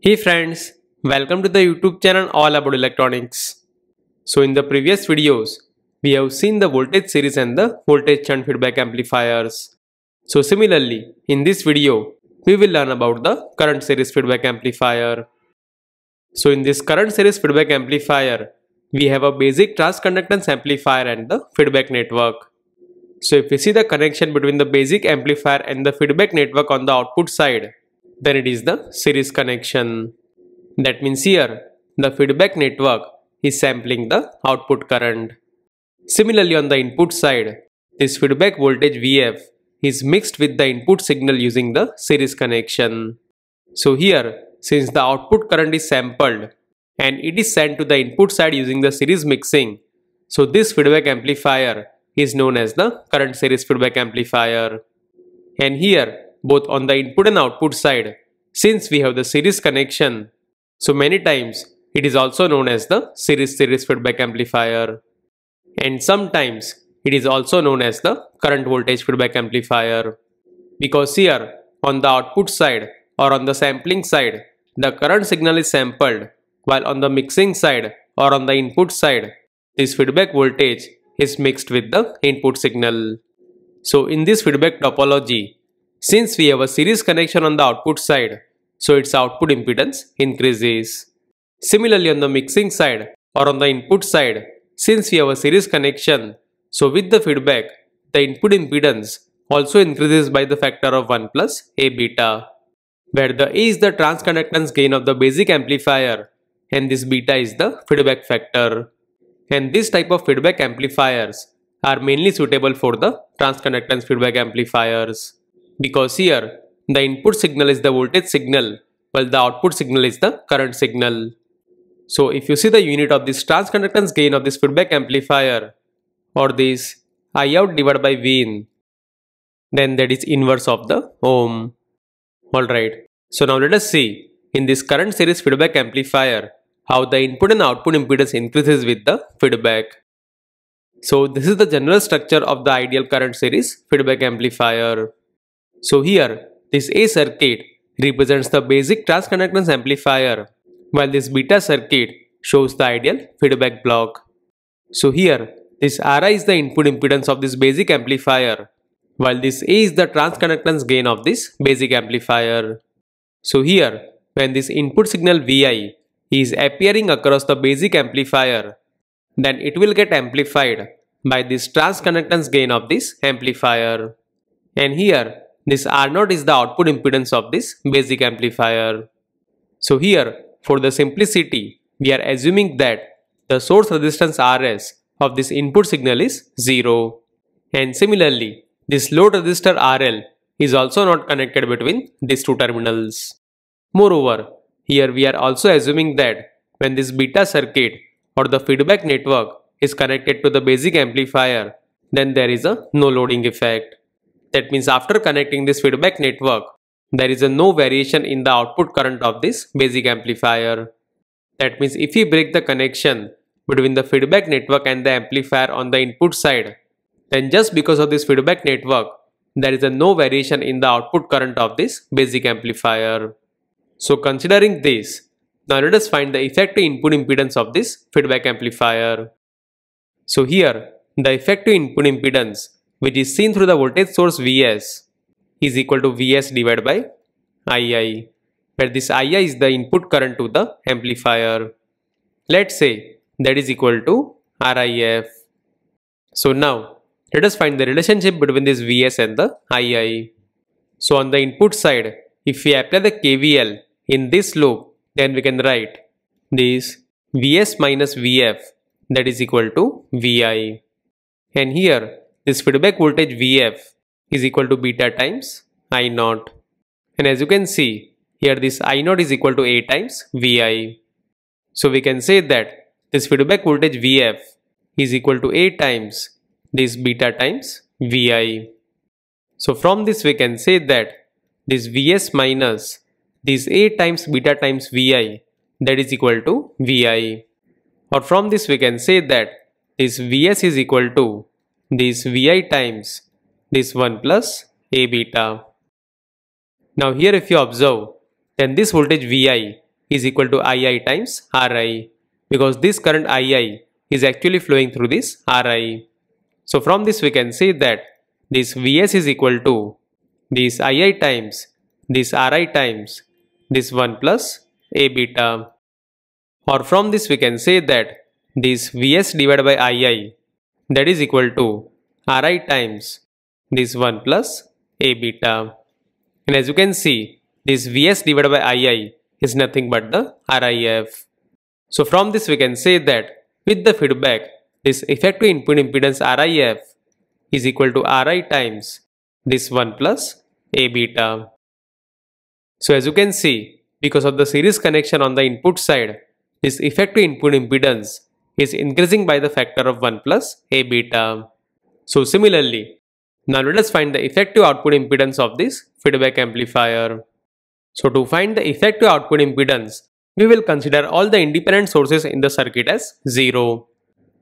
Hey friends, welcome to the YouTube channel All About Electronics. So in the previous videos, we have seen the voltage series and the voltage shunt feedback amplifiers. So similarly, in this video, we will learn about the current series feedback amplifier. So in this current series feedback amplifier, we have a basic transconductance amplifier and the feedback network. So if we see the connection between the basic amplifier and the feedback network on the output side, then it is the series connection. That means here, the feedback network is sampling the output current. Similarly on the input side, this feedback voltage Vf is mixed with the input signal using the series connection. So here, since the output current is sampled and it is sent to the input side using the series mixing, so this feedback amplifier is known as the current series feedback amplifier. And here, both on the input and output side, since we have the series connection, so many times it is also known as the series series feedback amplifier. And sometimes it is also known as the current voltage feedback amplifier. Because here, on the output side or on the sampling side, the current signal is sampled, while on the mixing side or on the input side, this feedback voltage is mixed with the input signal. So in this feedback topology, since we have a series connection on the output side, so its output impedance increases. Similarly on the mixing side or on the input side, since we have a series connection, so with the feedback, the input impedance also increases by the factor of 1 plus A beta, where the A is the transconductance gain of the basic amplifier and this beta is the feedback factor and this type of feedback amplifiers are mainly suitable for the transconductance feedback amplifiers because here the input signal is the voltage signal while the output signal is the current signal. So if you see the unit of this transconductance gain of this feedback amplifier or this I out divided by V in then that is inverse of the ohm. Alright, so now let us see in this current series feedback amplifier how the input and output impedance increases with the feedback. So this is the general structure of the ideal current series feedback amplifier. So here this A circuit represents the basic transconductance amplifier while this beta circuit shows the ideal feedback block. So here this Ri is the input impedance of this basic amplifier while this A is the transconductance gain of this basic amplifier. So here when this input signal Vi is appearing across the basic amplifier, then it will get amplified by this transconductance gain of this amplifier. And here, this R0 is the output impedance of this basic amplifier. So here, for the simplicity, we are assuming that the source resistance Rs of this input signal is 0. And similarly, this load resistor RL is also not connected between these two terminals. Moreover, here we are also assuming that when this beta circuit or the feedback network is connected to the basic amplifier, then there is a no loading effect. That means after connecting this feedback network, there is a no variation in the output current of this basic amplifier. That means if we break the connection between the feedback network and the amplifier on the input side, then just because of this feedback network, there is a no variation in the output current of this basic amplifier. So considering this, now let us find the effective input impedance of this feedback amplifier. So here, the effective input impedance which is seen through the voltage source Vs is equal to Vs divided by Ii, where this Ii is the input current to the amplifier. Let's say that is equal to Rif. So now, let us find the relationship between this Vs and the Ii. So on the input side, if we apply the KVL in this loop, then we can write this Vs minus Vf that is equal to Vi. And here, this feedback voltage Vf is equal to beta times I naught. And as you can see, here this I naught is equal to A times Vi. So we can say that this feedback voltage Vf is equal to A times this beta times Vi. So from this we can say that this Vs minus this A times beta times Vi that is equal to Vi. Or from this we can say that this Vs is equal to this Vi times this 1 plus A beta. Now here if you observe then this voltage Vi is equal to II times Ri because this current II is actually flowing through this Ri. So from this we can say that this Vs is equal to this II times this Ri times this 1 plus A beta. Or from this we can say that this Vs divided by II that is equal to Ri times this 1 plus A beta. And as you can see, this Vs divided by Ii is nothing but the RIF. So from this we can say that with the feedback, this effective input impedance RIF is equal to Ri times this 1 plus A beta. So as you can see, because of the series connection on the input side, this effective input impedance is increasing by the factor of 1 plus A beta. So similarly, now let us find the effective output impedance of this feedback amplifier. So to find the effective output impedance, we will consider all the independent sources in the circuit as 0.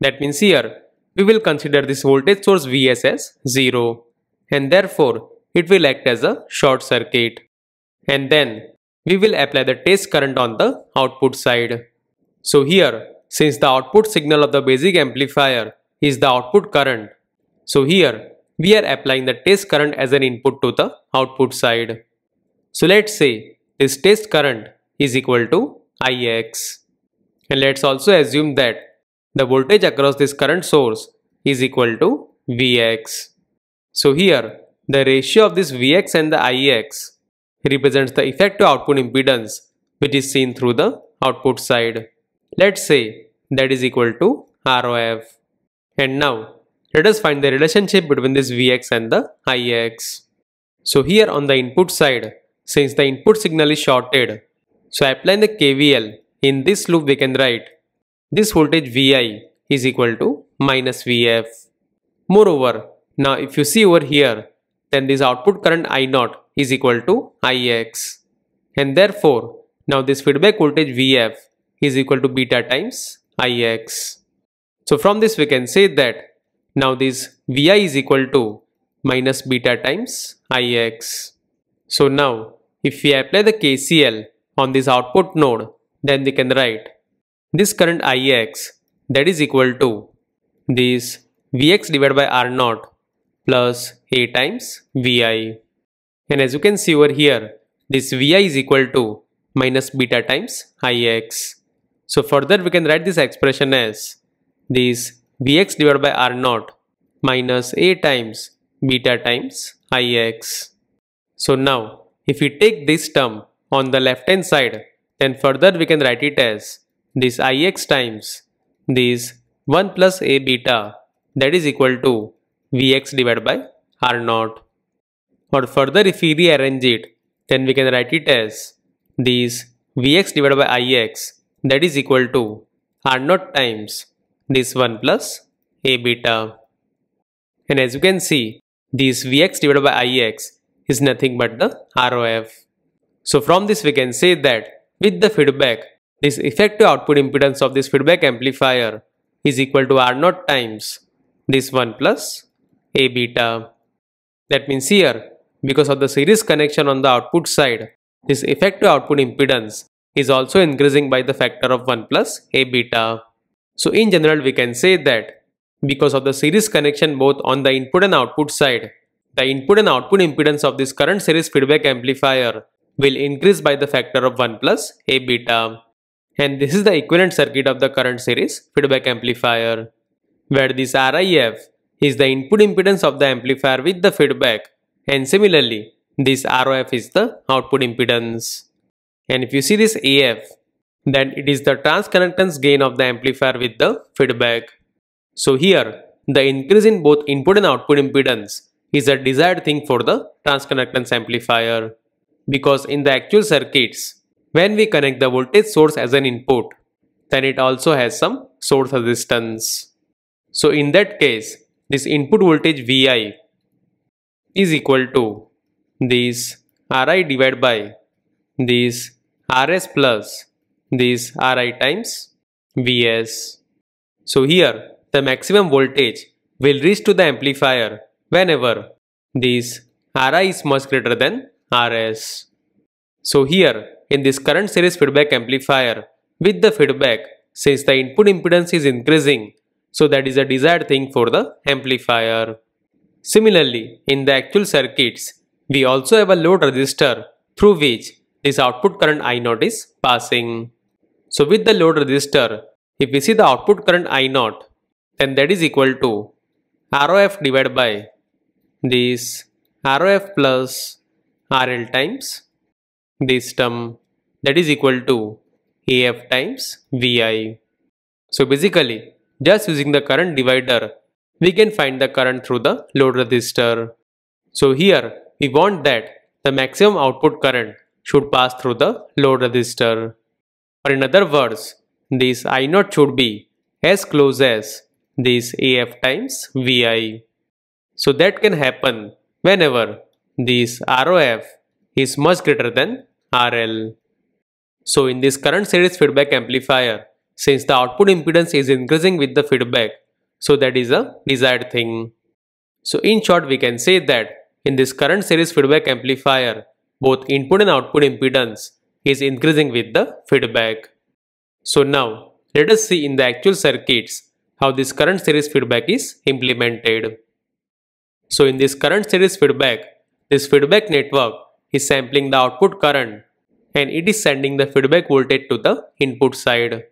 That means here, we will consider this voltage source Vs as 0 and therefore it will act as a short circuit. And then we will apply the test current on the output side. So here, since the output signal of the basic amplifier is the output current, so here we are applying the test current as an input to the output side. So let's say this test current is equal to Ix. And let's also assume that the voltage across this current source is equal to Vx. So here the ratio of this Vx and the Ix represents the effective output impedance which is seen through the output side. Let's say that is equal to ROF. And now let us find the relationship between this Vx and the Ix. So here on the input side, since the input signal is shorted, so applying the KVL, in this loop we can write this voltage Vi is equal to minus Vf. Moreover, now if you see over here, then this output current I0 is equal to Ix. And therefore, now this feedback voltage Vf is equal to beta times Ix. So from this we can say that now this Vi is equal to minus beta times Ix. So now if we apply the KCL on this output node then we can write this current Ix that is equal to this Vx divided by R0 plus A times Vi. And as you can see over here this Vi is equal to minus beta times Ix. So further we can write this expression as this Vx divided by R0 minus A times beta times Ix. So now if we take this term on the left hand side then further we can write it as this Ix times this 1 plus A beta that is equal to Vx divided by R0. Or further if we rearrange it then we can write it as this Vx divided by Ix that is equal to R0 times this 1 plus A beta. And as you can see, this Vx divided by Ix is nothing but the ROF. So from this we can say that with the feedback, this effective output impedance of this feedback amplifier is equal to R0 times this 1 plus A beta. That means here, because of the series connection on the output side, this effective output impedance is also increasing by the factor of 1 plus A beta. So in general we can say that because of the series connection both on the input and output side, the input and output impedance of this current series feedback amplifier will increase by the factor of 1 plus A beta. And this is the equivalent circuit of the current series feedback amplifier, where this RIF is the input impedance of the amplifier with the feedback and similarly this ROF is the output impedance. And if you see this AF, then it is the transconductance gain of the amplifier with the feedback. So here, the increase in both input and output impedance is a desired thing for the transconductance amplifier. Because in the actual circuits, when we connect the voltage source as an input, then it also has some source resistance. So in that case, this input voltage Vi is equal to this Ri divided by this Rs plus this Ri times Vs. So here the maximum voltage will reach to the amplifier whenever this Ri is much greater than Rs. So here in this current series feedback amplifier with the feedback since the input impedance is increasing so that is a desired thing for the amplifier. Similarly, in the actual circuits, we also have a load resistor through which this output current I0 is passing. So with the load resistor, if we see the output current I0, then that is equal to ROF divided by this ROF plus RL times this term that is equal to AF times VI. So basically just using the current divider we can find the current through the load resistor. So here we want that the maximum output current should pass through the load resistor. Or in other words, this I0 should be as close as this AF times VI. So that can happen whenever this ROF is much greater than RL. So in this current series feedback amplifier, since the output impedance is increasing with the feedback, so that is a desired thing. So in short we can say that in this current series feedback amplifier, both input and output impedance is increasing with the feedback. So now let us see in the actual circuits how this current series feedback is implemented. So in this current series feedback, this feedback network is sampling the output current and it is sending the feedback voltage to the input side.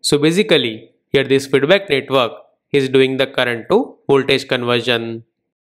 So basically here this feedback network is doing the current to voltage conversion.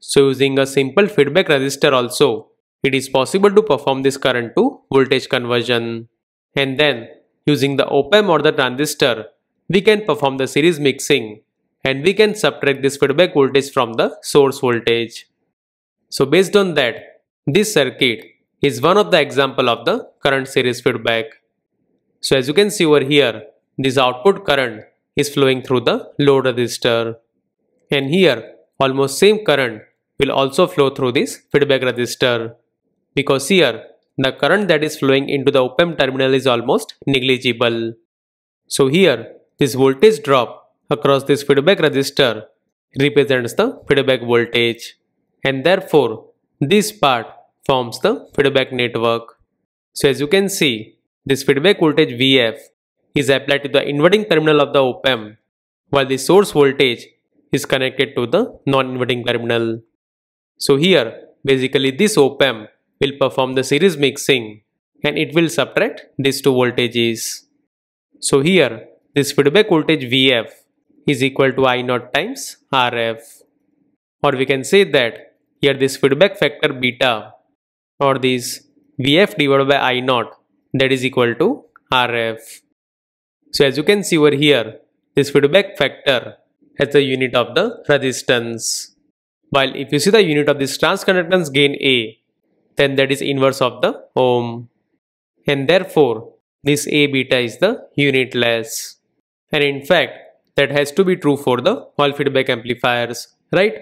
So using a simple feedback resistor also, it is possible to perform this current to voltage conversion. And then using the op-amp or the transistor, we can perform the series mixing and we can subtract this feedback voltage from the source voltage. So based on that, this circuit is one of the example of the current series feedback. So as you can see over here, this output current is flowing through the load resistor. And here almost same current will also flow through this feedback resistor. Because here the current that is flowing into the op-amp terminal is almost negligible. So here this voltage drop across this feedback resistor represents the feedback voltage and therefore this part forms the feedback network. So as you can see this feedback voltage Vf is applied to the inverting terminal of the op-amp while the source voltage is connected to the non-inverting terminal. So here basically this op-amp will perform the series mixing and it will subtract these two voltages. So here this feedback voltage Vf is equal to I0 times Rf or we can say that here this feedback factor beta or this Vf divided by I0 that is equal to Rf. So as you can see over here, this feedback factor has the unit of the resistance. While if you see the unit of this transconductance gain A, then that is inverse of the ohm. And therefore, this A beta is the unitless. And in fact, that has to be true for the all feedback amplifiers, right?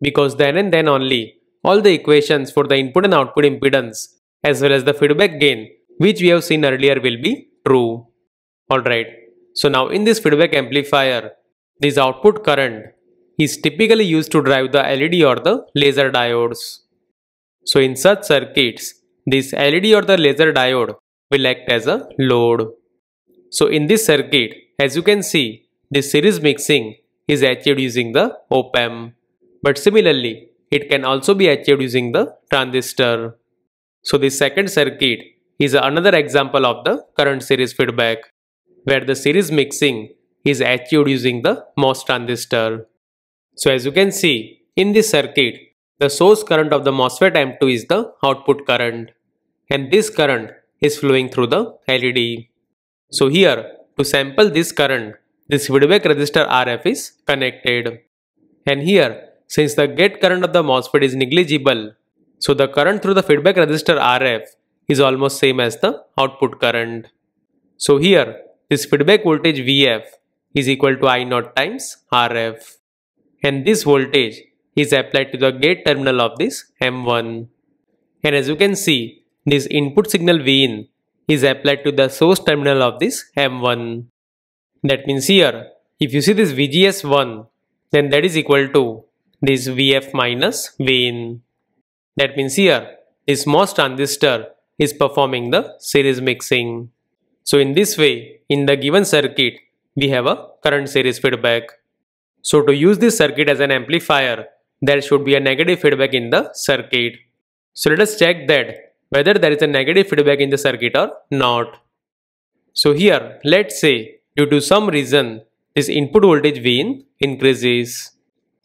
Because then and then only, all the equations for the input and output impedance as well as the feedback gain which we have seen earlier will be true. Alright, so now in this feedback amplifier, this output current is typically used to drive the LED or the laser diodes. So in such circuits, this LED or the laser diode will act as a load. So in this circuit, as you can see, this series mixing is achieved using the op-amp. But similarly, it can also be achieved using the transistor. So this second circuit is another example of the current series feedback where the series mixing is achieved using the MOS transistor. So as you can see, in this circuit, the source current of the MOSFET M2 is the output current and this current is flowing through the LED. So here, to sample this current, this feedback resistor RF is connected. And here, since the gate current of the MOSFET is negligible, so the current through the feedback resistor RF is almost same as the output current. So here, this feedback voltage Vf is equal to I0 times Rf and this voltage is applied to the gate terminal of this M1 and as you can see this input signal Vin is applied to the source terminal of this M1 that means here if you see this VGS1 then that is equal to this Vf minus Vin that means here this MOS transistor is performing the series mixing. So in this way, in the given circuit, we have a current series feedback. So to use this circuit as an amplifier, there should be a negative feedback in the circuit. So let us check that whether there is a negative feedback in the circuit or not. So here, let's say due to some reason, this input voltage Vin increases.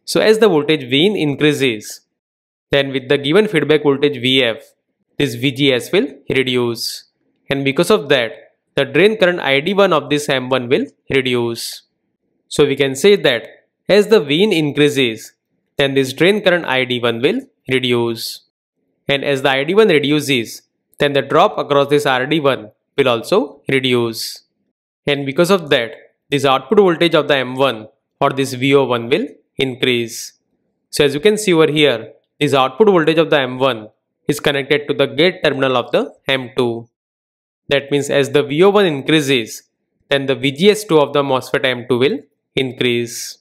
So as the voltage Vin increases, then with the given feedback voltage Vf, this VGS will reduce. And because of that, the drain current ID1 of this M1 will reduce. So we can say that as the Vin increases, then this drain current ID1 will reduce. And as the ID1 reduces, then the drop across this RD1 will also reduce. And because of that, this output voltage of the M1 or this VO1 will increase. So as you can see over here, this output voltage of the M1 is connected to the gate terminal of the M2. That means as the VO1 increases, then the VGS2 of the MOSFET M2 will increase.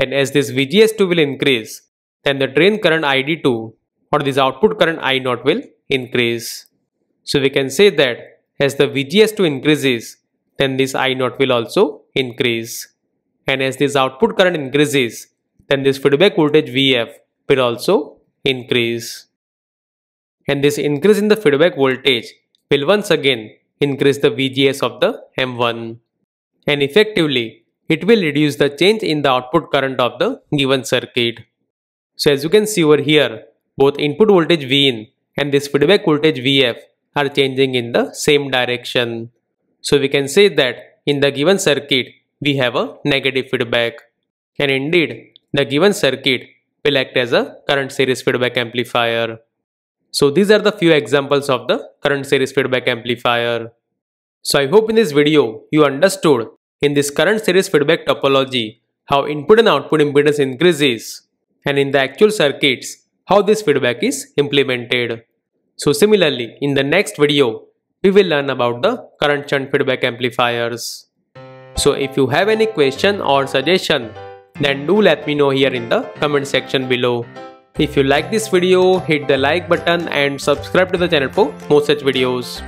And as this VGS2 will increase, then the drain current ID2 or this output current I0 will increase. So we can say that as the VGS2 increases, then this I0 will also increase. And as this output current increases, then this feedback voltage Vf will also increase. And this increase in the feedback voltage will once again increase the VGS of the M1. And effectively, it will reduce the change in the output current of the given circuit. So as you can see over here, both input voltage Vin and this feedback voltage Vf are changing in the same direction. So we can say that in the given circuit, we have a negative feedback. And indeed, the given circuit will act as a current series feedback amplifier. So these are the few examples of the current series feedback amplifier. So I hope in this video you understood in this current series feedback topology how input and output impedance increases and in the actual circuits how this feedback is implemented. So similarly in the next video we will learn about the current shunt feedback amplifiers. So if you have any question or suggestion then do let me know here in the comment section below. If you like this video, hit the like button and subscribe to the channel for more such videos.